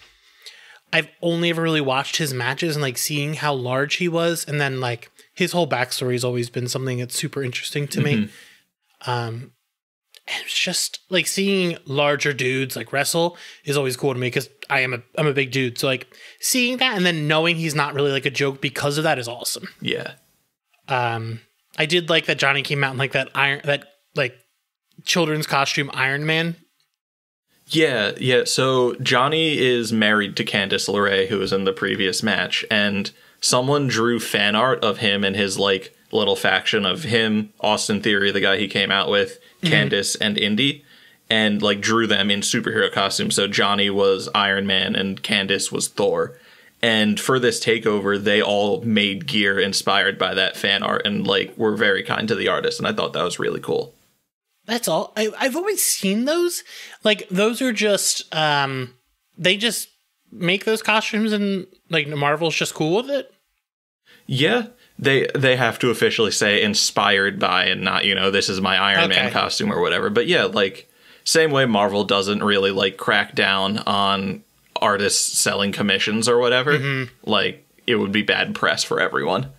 I've only ever really watched his matches and like seeing how large he was, and then like his whole backstory has always been something that's super interesting to me. Um, and it's just like seeing larger dudes like wrestle is always cool to me because I am a I'm a big dude. So like seeing that and then knowing he's not really like a joke because of that is awesome. Yeah. Um, I did like that Johnny came out in like that iron that like children's costume Iron Man. Yeah, yeah. So Johnny is married to Candice LeRae, who was in the previous match, and someone drew fan art of him and his like little faction of him, Austin Theory, the guy he came out with, Candice, and Indi, and like drew them in superhero costumes. So Johnny was Iron Man and Candice was Thor. And for this takeover, they all made gear inspired by that fan art and like were very kind to the artist, and I thought that was really cool. That's all. I, I've always seen those. Like those are just um, they just make those costumes and like Marvel's just cool with it. Yeah, they they have to officially say inspired by and not you know this is my Iron Man costume or whatever. But yeah, like same way Marvel doesn't really like crack down on artists selling commissions or whatever. Like it would be bad press for everyone.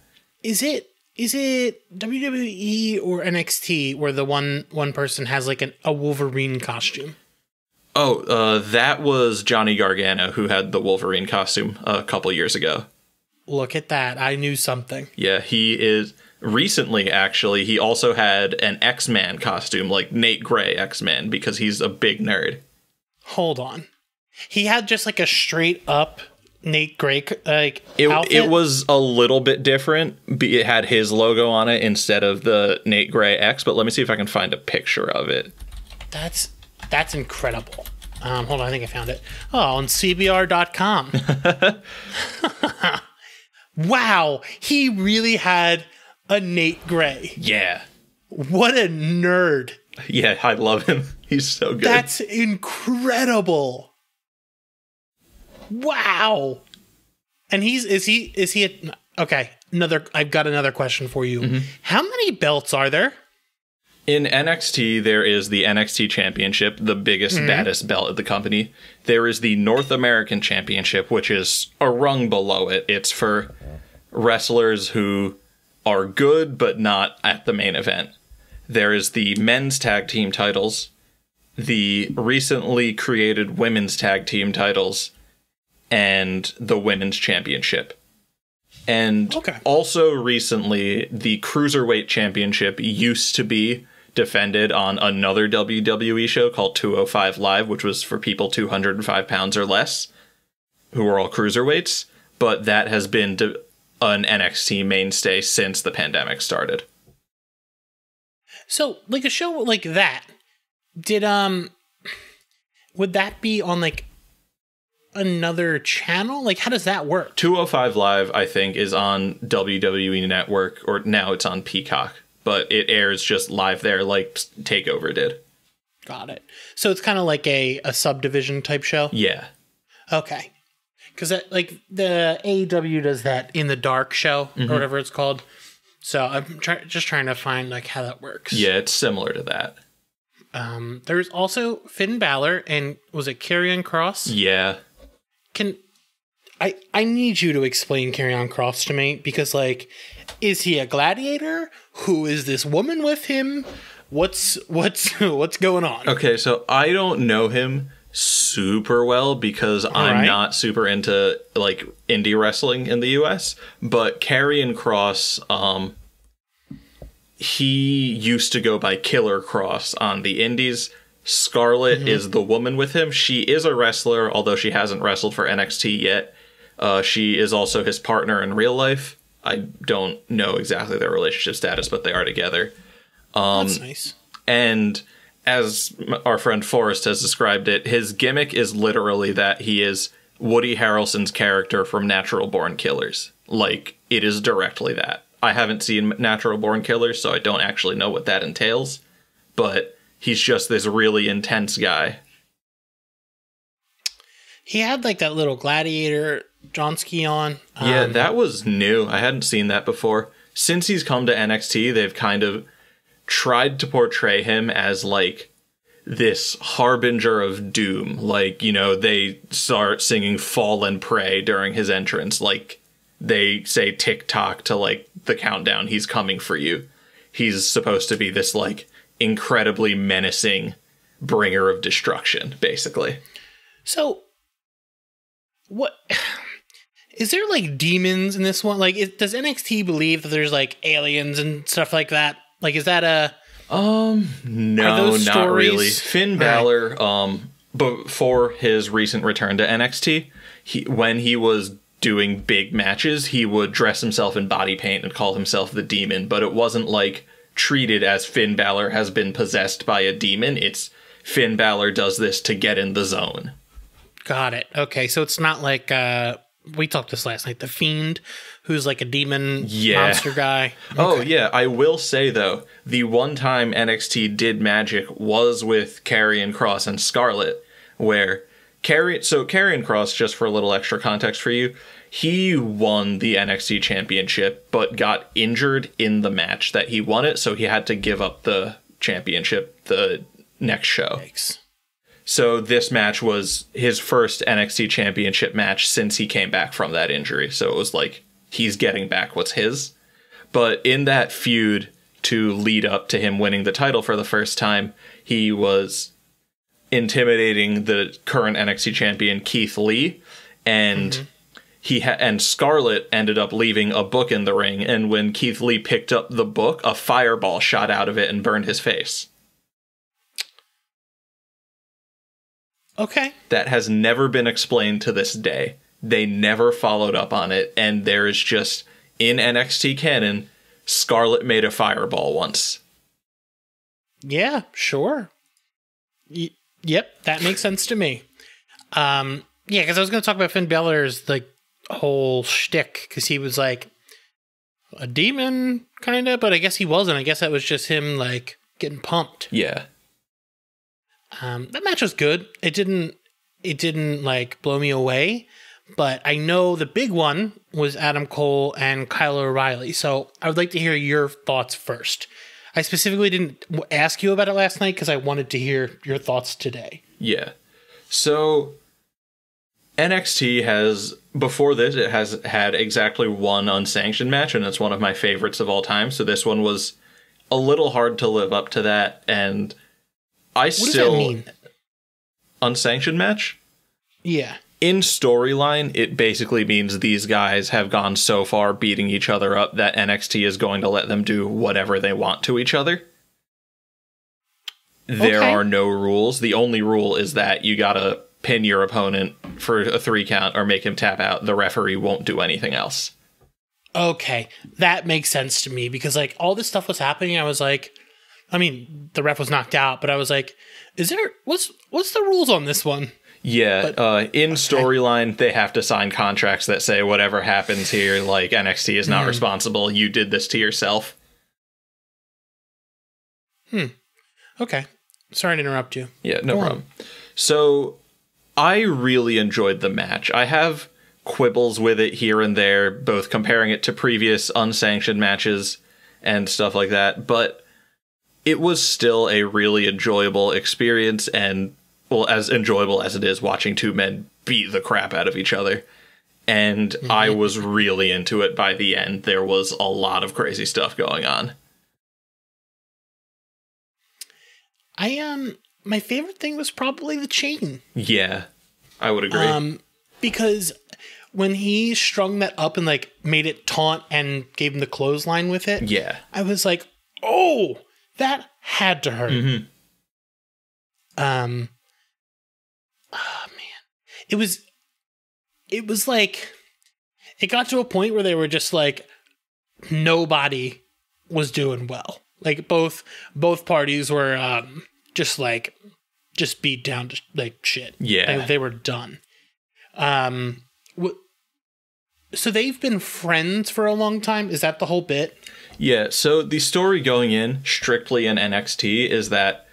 Is it is it WWE or NXT where the one one person has like an, a Wolverine costume? Oh, uh, that was Johnny Gargano who had the Wolverine costume a couple years ago. Look at that! I knew something. Yeah, he is recently actually he also had an X-Man costume like Nate Gray X-Man because he's a big nerd. Hold on, he had just like a straight up Nate Gray like It, outfit. it was a little bit different. It had his logo on it instead of the Nate Gray X, but let me see if I can find a picture of it. that's that's incredible. Um, hold on, I think I found it. Oh, on CBR.com. wow, he really had a Nate Gray. Yeah. What a nerd. Yeah, I love him. He's so good. That's incredible. Wow. And he's is he is he a, okay, another I've got another question for you. Mm-hmm. How many belts are there? In NXT, there is the NXT Championship, the biggest, mm-hmm. baddest belt at the company. There is the North American Championship, which is a rung below it. It's for wrestlers who are good but not at the main event. There is the men's tag team titles, the recently created women's tag team titles, and the women's championship. And Okay. also recently, the Cruiserweight Championship used to be defended on another WWE show called 205 Live, which was for people 205 pounds or less, who were all cruiserweights. But that has been de- an NXT mainstay since the pandemic started. So, like a show like that, did um would that be on like another channel? Like how does that work? 205 Live, I think, is on WWE Network, or now it's on Peacock, but it airs just live there like TakeOver did. Got it. So it's kind of like a a subdivision type show. Yeah. Okay. Because like the AEW does that in the dark show Mm-hmm. or whatever it's called. So I'm try- just trying to find like how that works. Yeah, it's similar to that. Um, there's also Finn Balor and was it Karrion Kross? Yeah. Can I I need you to explain Karrion Kross to me because like is he a gladiator? Who is this woman with him? What's what's what's going on? Okay, so I don't know him super well because I'm right. not super into like indie wrestling in the US, but Karrion Kross um he used to go by Killer Kross on the indies. Scarlett is the woman with him. She is a wrestler, although she hasn't wrestled for NXT yet. Uh, she is also his partner in real life. I don't know exactly their relationship status, but they are together. That's nice. And as our friend Forrest has described it, his gimmick is literally that he is Woody Harrelson's character from Natural Born Killers. Like, it is directly that. I haven't seen Natural Born Killers, so I don't actually know what that entails. But he's just this really intense guy. He had like that little gladiator Johnski on. Yeah, Um, that was new. I hadn't seen that before. Since he's come to NXT, they've kind of tried to portray him as like this harbinger of doom. Like, you know, they start singing Fall and Pray during his entrance. Like, they say tick tock to like the countdown, he's coming for you. He's supposed to be this like incredibly menacing bringer of destruction, basically. So, what is there like demons in this one? Like, is, does NXT believe that there's like aliens and stuff like that? Like, is that a Um, no, not really. Finn Right. Balor, um, before his recent return to NXT, he when he was doing big matches, he would dress himself in body paint and call himself the Demon. But it wasn't like treated as Finn Balor has been possessed by a demon. It's Finn Balor does this to get in the zone. got it? Okay, so it's not like uh we talked this last night. The fiend, who's like a demon Yeah. monster guy. Oh yeah, I will say though, the one time NXT did magic was with Karrion Kross and Scarlett, where Carry so Karrion Kross, just for a little extra context for you, he won the NXT championship, but got injured in the match that he won it, so he had to give up the championship the next show. Yikes. So this match was his first NXT championship match since he came back from that injury. So it was like he's getting back what's his. But in that feud to lead up to him winning the title for the first time, he was intimidating the current NXT champion Keith Lee and mm-hmm. he ha- and Scarlett ended up leaving a book in the ring and when Keith Lee picked up the book, a fireball shot out of it and burned his face. Okay. that has never been explained to this day. They never followed up on it, and there is just in NXT canon, Scarlett made a fireball once. Yeah, sure. Y- Yep, that makes sense to me. Um, yeah, because I was going to talk about Finn Balor's like whole shtick because he was like a demon, kind of, but I guess he wasn't. I guess that was just him like getting pumped. Yeah. Um, that match was good. It didn't. It didn't like blow me away, but I know the big one was Adam Cole and Kyle O'Reilly. So I would like to hear your thoughts first. I specifically didn't ask you about it last night because I wanted to hear your thoughts today. Yeah. So NXT has before this it has had exactly one unsanctioned match and it's one of my favorites of all time. So this one was a little hard to live up to that and I What still unsanctioned match Yeah. In storyline it basically means these guys have gone so far beating each other up that NXT is going to let them do whatever they want to each other. There Okay. are no rules. The only rule is that you got to pin your opponent for a 3 count or make him tap out. The referee won't do anything else. Okay, that makes sense to me because like all this stuff was happening. I was like, I mean, the ref was knocked out, but I was like, is there what's what's the rules on this one? Yeah, uh, in storyline, they have to sign contracts that say whatever happens here, like NXT is not responsible. You did this to yourself. Hmm. Okay, sorry to interrupt you. Yeah, no Go on. problem. So I really enjoyed the match. I have quibbles with it here and there, both comparing it to previous unsanctioned matches and stuff like that, but it was still a really enjoyable experience and well as enjoyable as it is watching two men beat the crap out of each other. And I was really into it by the end. There was a lot of crazy stuff going on. I um, my favorite thing was probably the chain. Yeah. I would agree. Um, because when he strung that up and like made it taunt and gave him the clothesline with it, yeah. I was like, oh, that had to hurt. Mhm. Um, oh man, it was, it was like, it got to a point where they were just like, nobody was doing well. Like both both parties were um just like just beat down to like shit. Yeah. they, they were done. Um, wh- so they've been friends for a long time. Is that the whole bit? Yeah, so the story going in strictly in NXT is that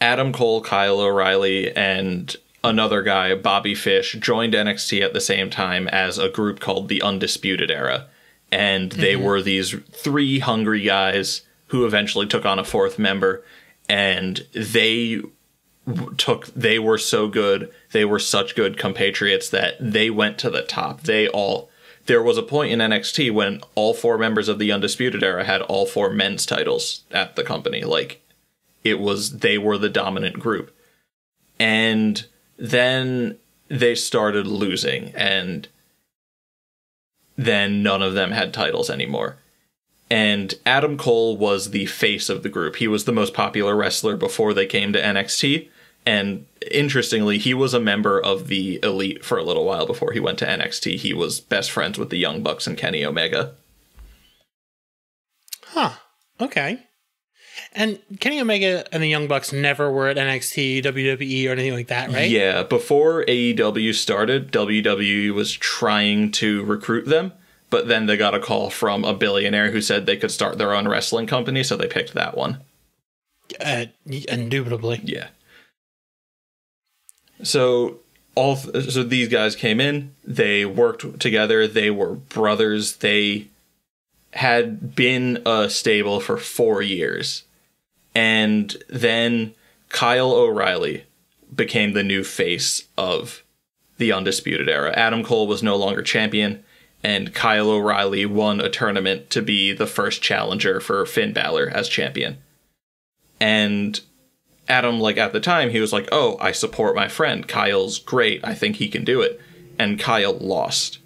Adam Cole, Kyle O'Reilly, and another guy, Bobby Fish, joined NXT at the same time as a group called the Undisputed Era. And they mm-hmm. were these three hungry guys who eventually took on a fourth member. And they took, they were so good, they were such good compatriots that they went to the top. They all there was a point in NXT when all four members of the Undisputed Era had all four men's titles at the company. Like it was they were the dominant group. And then they started losing and then none of them had titles anymore. And Adam Cole was the face of the group. He was the most popular wrestler before they came to NXT. And interestingly, he was a member of the Elite for a little while before he went to NXT. He was best friends with the Young Bucks and Kenny Omega. Huh. Okay. And Kenny Omega and the Young Bucks never were at NXT, WWE, or anything like that, right? Yeah, before AEW started, WWE was trying to recruit them, but then they got a call from a billionaire who said they could start their own wrestling company, so they picked that one. Uh, indubitably. Yeah. So all th- so these guys came in, they worked together, they were brothers, they had been a stable for 4 years. And then Kyle O'Reilly became the new face of the Undisputed Era. Adam Cole was no longer champion, and Kyle O'Reilly won a tournament to be the first challenger for Finn Balor as champion. And Adam, like at the time, he was like, "Oh, I support my friend. Kyle's great. I think he can do it." And Kyle lost.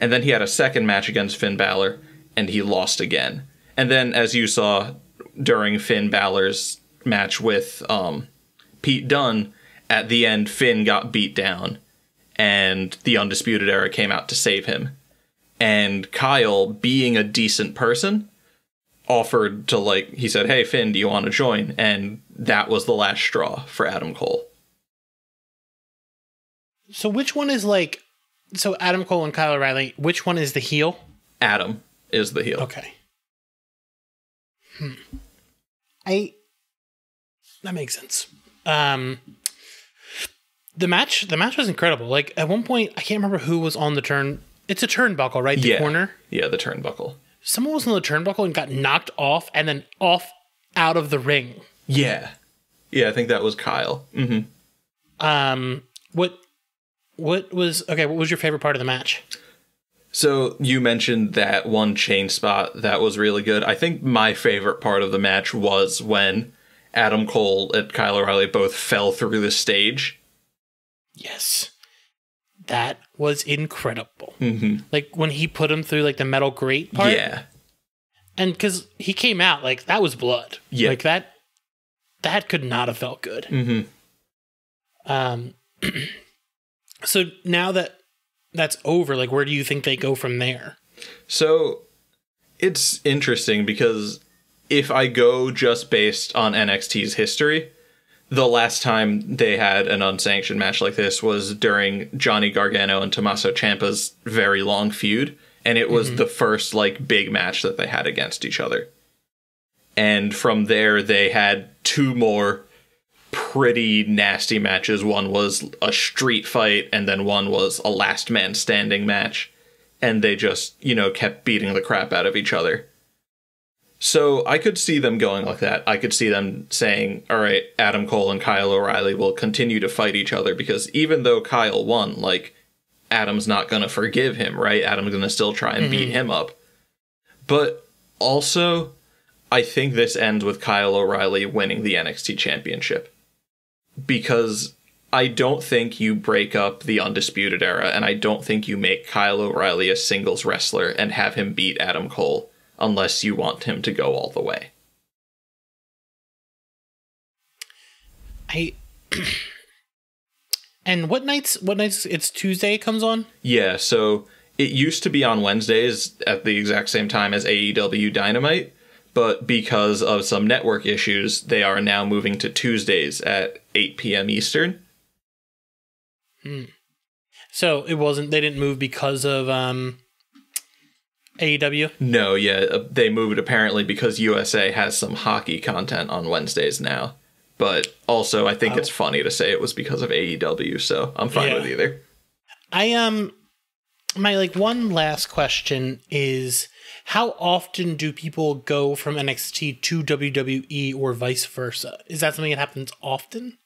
And then he had a second match against Finn Balor, and he lost again. And then, as you saw during Finn Balor's match with um, Pete Dunne, at the end, Finn got beat down, and the Undisputed Era came out to save him. And Kyle, being a decent person, offered to like he said, "Hey Finn, do you want to join?" And that was the last straw for Adam Cole. So which one is like? So Adam Cole and Kyle O'Reilly. Which one is the heel? Adam is the heel. Okay. Hmm. I. That makes sense. Um. The match, the match was incredible. Like at one point, I can't remember who was on the turn. It's a turnbuckle, right? The yeah. corner. Yeah, the turnbuckle. Someone was on the turnbuckle and got knocked off, and then off out of the ring. Yeah. Yeah, I think that was Kyle. hmm Um. What? What was okay? What was your favorite part of the match? So you mentioned that one chain spot that was really good. I think my favorite part of the match was when Adam Cole and Kyle O'Reilly both fell through the stage. Yes. That was incredible. hmm Like when he put him through like the metal grate part. Yeah. And because he came out, like that was blood. Yeah. Like that that could not have felt good. hmm Um so now that that's over, like where do you think they go from there? So it's interesting because if I go just based on NXT's history, the last time they had an unsanctioned match like this was during Johnny Gargano and Tommaso Ciampa's very long feud, and it was mm-hmm. the first like big match that they had against each other. And from there they had two more pretty nasty matches. One was a street fight and then one was a last man standing match and they just, you know, kept beating the crap out of each other. So I could see them going like that. I could see them saying, all right, Adam Cole and Kyle O'Reilly will continue to fight each other because even though Kyle won, like, Adam's not going to forgive him, right? Adam's going to still try and beat mm-hmm. him up. But also, I think this ends with Kyle O'Reilly winning the NXT Championship. Because I don't think you break up the Undisputed Era, and I don't think you make Kyle O'Reilly a singles wrestler and have him beat Adam Cole unless you want him to go all the way. I And what nights what nights it's Tuesday comes on? Yeah, so it used to be on Wednesdays at the exact same time as AEW Dynamite, but because of some network issues, they are now moving to Tuesdays at 8 p.m. Eastern. Hmm. So it wasn't they didn't move because of um AEW. No, yeah, uh, they moved apparently because USA has some hockey content on Wednesdays now. But also, I think it's funny to say it was because of AEW, so I'm fine Yeah. with either. I um my like one last question is how often do people go from NXT to WWE or vice versa? Is that something that happens often?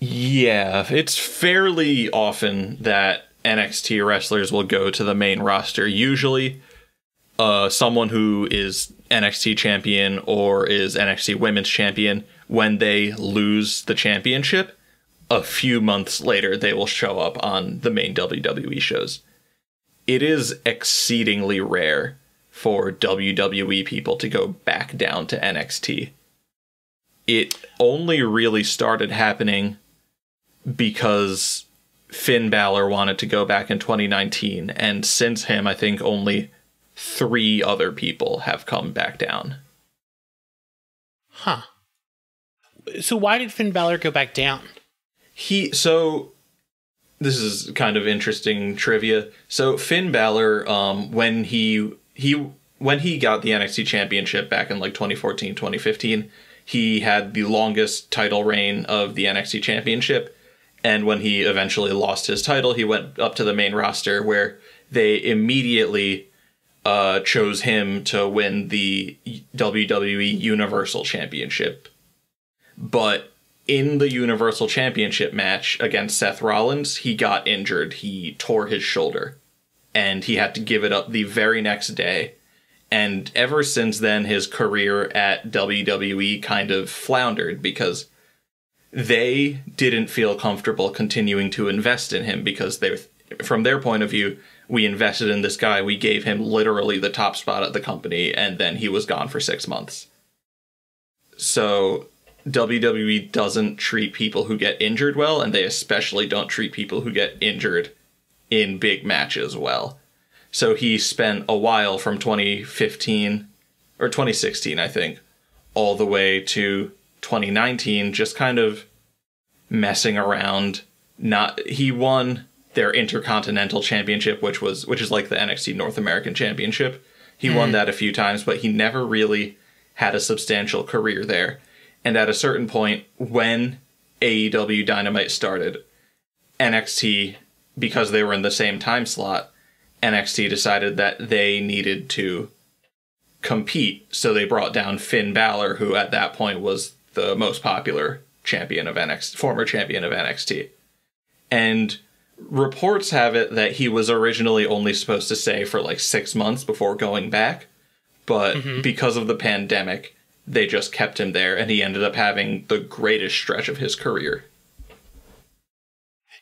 Yeah, it's fairly often that NXT wrestlers will go to the main roster. Usually, uh, someone who is NXT champion or is NXT women's champion, when they lose the championship, a few months later, they will show up on the main WWE shows. It is exceedingly rare for WWE people to go back down to NXT. It only really started happening because Finn Balor wanted to go back in 2019, and since him, I think only three other people have come back down. Huh. So why did Finn Balor go back down? He so this is kind of interesting trivia. So Finn Balor, um, when he he when he got the NXT championship back in like 2014, 2015, he had the longest title reign of the NXT championship. And when he eventually lost his title, he went up to the main roster where they immediately uh, chose him to win the WWE Universal Championship. But in the Universal Championship match against Seth Rollins, he got injured. He tore his shoulder. And he had to give it up the very next day. And ever since then, his career at WWE kind of floundered because they didn't feel comfortable continuing to invest in him because they, from their point of view, we invested in this guy. We gave him literally the top spot at the company, and then he was gone for six months. So WWE doesn't treat people who get injured well, and they especially don't treat people who get injured in big matches well. So he spent a while from 2015 or 2016, I think, all the way to 2019, just kind of messing around not he won their intercontinental championship which was which is like the NXT North American championship. He won mm. that a few times but he never really had a substantial career there. And at a certain point when AEW Dynamite started, NXT because they were in the same time slot, NXT decided that they needed to compete, so they brought down Finn Balor, who at that point was the most popular champion of NXT, former champion of NXT. And reports have it that he was originally only supposed to stay for like six months before going back, but mm-hmm. because of the pandemic, they just kept him there, and he ended up having the greatest stretch of his career.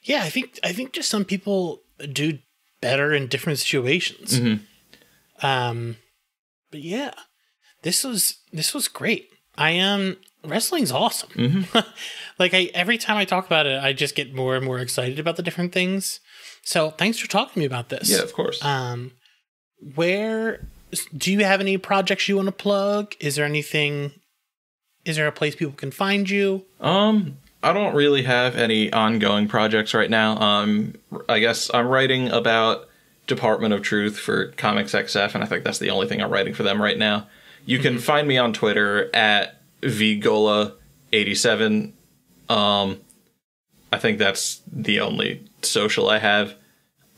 Yeah, I think I think just some people do better in different situations. Um, but yeah, this was this was great. I am wrestling's awesome. like I every time I talk about it, I just get more and more excited about the different things. So thanks for talking to me about this. Yeah, of course. Um, where do you have any projects you want to plug? Is there anything? Is there a place people can find you? Um, I don't really have any ongoing projects right now. Um, I guess I'm writing about Department of Truth for Comics XF, and I think that's the only thing I'm writing for them right now. You can find me on Twitter at vgola87. Um, I think that's the only social I have.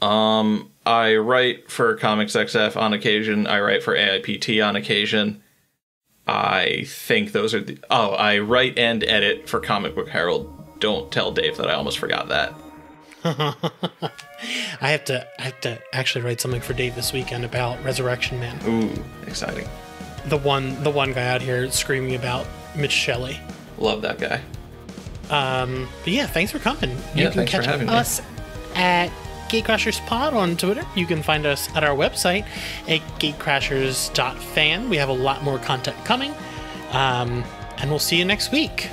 Um, I write for Comics XF on occasion. I write for AIPT on occasion. I think those are the. Oh, I write and edit for Comic Book Herald. Don't tell Dave that I almost forgot that. I have to I have to actually write something for Dave this weekend about Resurrection Man. Ooh, exciting. The one the one guy out here screaming about Mitch Shelley. Love that guy. Um, but yeah, thanks for coming. Yeah, you can thanks for catch having me. us at Gatecrashers Pod on Twitter. You can find us at our website at gatecrashers.fan. We have a lot more content coming, um, and we'll see you next week.